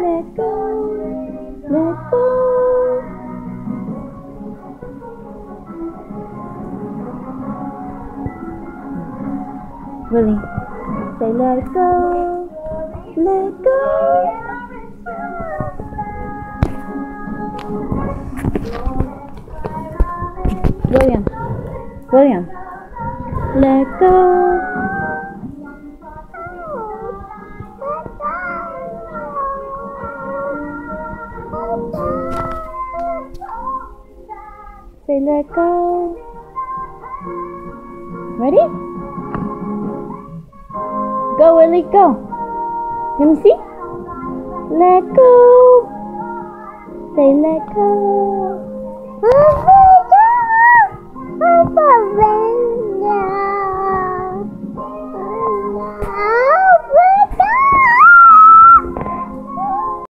let go, let go. Willie, say let go, let go. William, William, let go. Say let go. Ready? Go, Willie, go. Let me see. Let go. Say let go.